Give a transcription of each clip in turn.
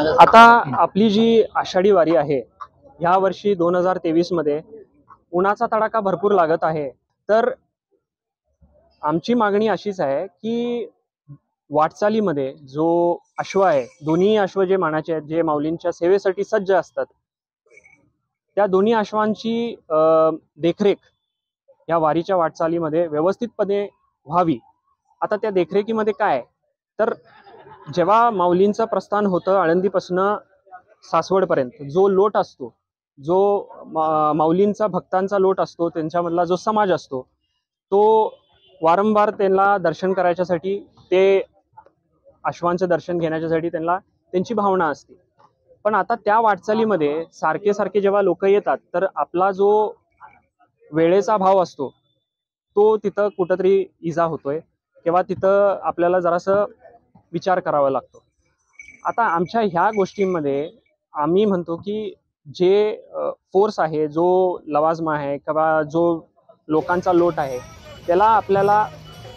आता आपली जी आषाढी वारी आहे ह्या वर्षी दोन हजार तेवीसमध्ये उन्हाचा तडाखा भरपूर लागत आहे. तर आमची मागणी अशीच आहे की वाटचालीमध्ये जो अश्व आहे दोन्ही अश्व जे मानाचे आहेत जे माऊलींच्या सेवेसाठी सज्ज असतात त्या दोन्ही अश्वांची देखरेख या वारीच्या वाटचालीमध्ये व्यवस्थितपणे व्हावी. आता त्या देखरेखीमध्ये काय तर जेव्हा माऊलींचं प्रस्थान होतं आळंदीपासनं सासवडपर्यंत जो लोट असतो जो मा- माऊलींचा भक्तांचा लोट असतो त्यांच्यामधला जो समाज असतो तो वारंवार त्यांना दर्शन करायच्यासाठी ते अश्वांचं दर्शन घेण्याच्यासाठी त्यांना त्यांची भावना असते. पण आता त्या वाटचालीमध्ये सारखे सारखे जेव्हा लोक येतात तर आपला जो वेळेचा भाव असतो तो तिथं कुठंतरी इजा होतोय किंवा तिथं आपल्याला जरासं विचार करावा लागतो. आता आमच्या ह्या गोष्टींमध्ये आम्ही म्हणतो की जे फोर्स आहे जो लवाजमा आहे किंवा जो लोकांचा लोट आहे त्याला आपल्याला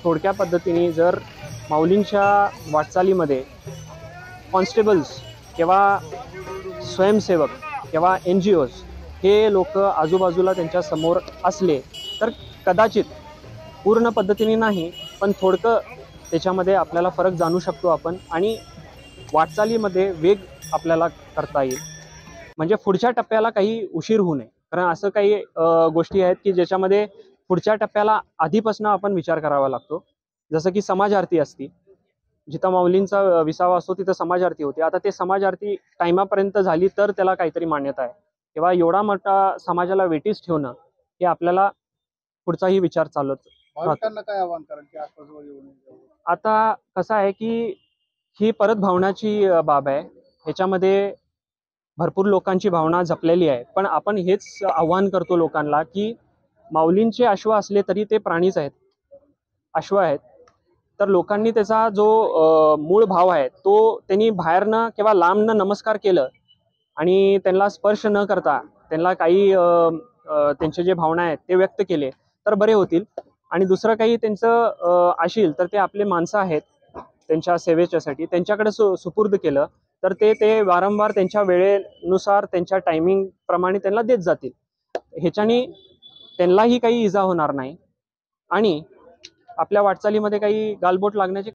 थोडक्या पद्धतीने जर माऊलींच्या वाटचालीमध्ये कॉन्स्टेबल्स किंवा स्वयंसेवक किंवा एन जी ओज हे लोक आजूबाजूला त्यांच्यासमोर असले तर कदाचित पूर्ण पद्धतीने नाही पण थोडकं त्याच्यामध्ये आपल्याला फरक जाणू शकतो आपण आणि वाटचालीमध्ये वेग आपल्याला करता येईल. म्हणजे पुढच्या टप्प्याला काही उशीर होऊ नये. कारण असं काही गोष्टी आहेत की ज्याच्यामध्ये पुढच्या टप्प्याला आधीपासून आपण विचार करावा लागतो. जसं की समाज आरती असती. जिथं माऊलींचा विसावा असतो तिथं समाज आरती होते. आता ते समाज आरती टायमापर्यंत झाली तर त्याला काहीतरी मान्यता आहे. किंवा एवढा मोठा समाजाला वेटीस ठेवणं हे आपल्याला पुढचाही विचार चालत काय आव्हान कारण की आता कसं आहे की ही परत भावनाची बाब आहे. ह्याच्यामध्ये भरपूर लोकांची भावना जपलेली आहे. पण आपण हेच आव्हान करतो लोकांना की माऊलींचे अश्व असले तरी ते प्राणीच आहेत. अश्व आहेत. तर लोकांनी त्याचा जो मूळ भाव आहे तो त्यांनी बाहेरनं किंवा लांबनं नमस्कार केलं आणि त्यांना स्पर्श न करता त्यांना काही त्यांचे जे भावना आहेत ते व्यक्त केले तर बरे होतील. आणि दुसरं काही त्यांचं असेल तर ते आपले माणसं आहेत त्यांच्या सेवेच्यासाठी. त्यांच्याकडे सु सुपूर्द केलं तर ते ते वारंवार त्यांच्या वेळेनुसार त्यांच्या टायमिंगप्रमाणे त्यांना देत जातील. ह्याच्यानी त्यांनाही काही इजा होणार नाही. आणि आपल्या वाटचालीमध्ये काही गालबोट लागण्याची